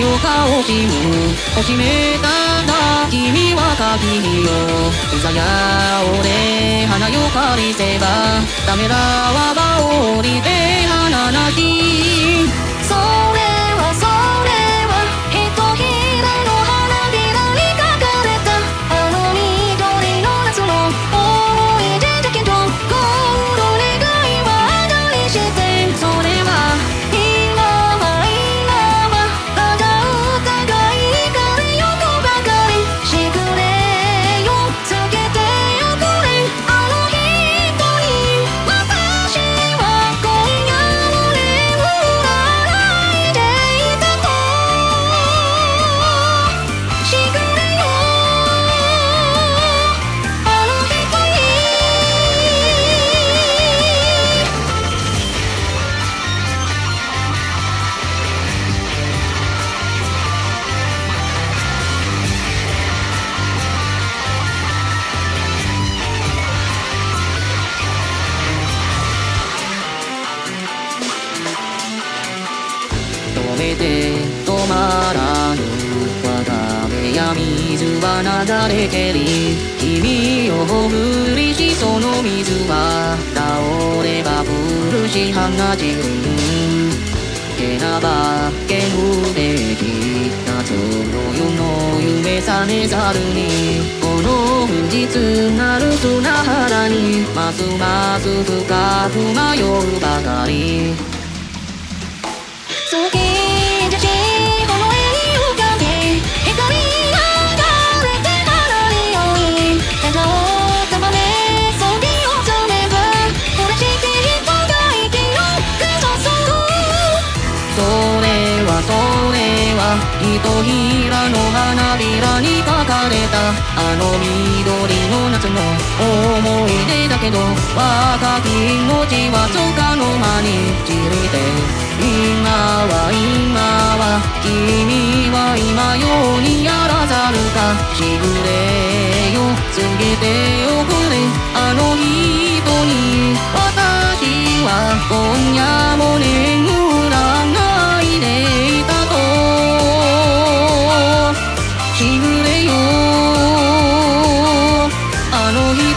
惜しむ惜しめたんだ。君は鍵をうざや俺花よ。借りせば。ダメだわば降り。や水は流れてり君を振りしその水は倒ればブルし花散るけなばけぬでき夏の夜の夢覚めざるにこの不実なる砂原にますます深く迷うばかり。ひらの花びらに書かれた。あの緑の夏の思い出だけど若き命はつかの間に散りて今は今は君は今ようにやらざるか。しぐれよ告げておくれ。あの人に私は今夜も眠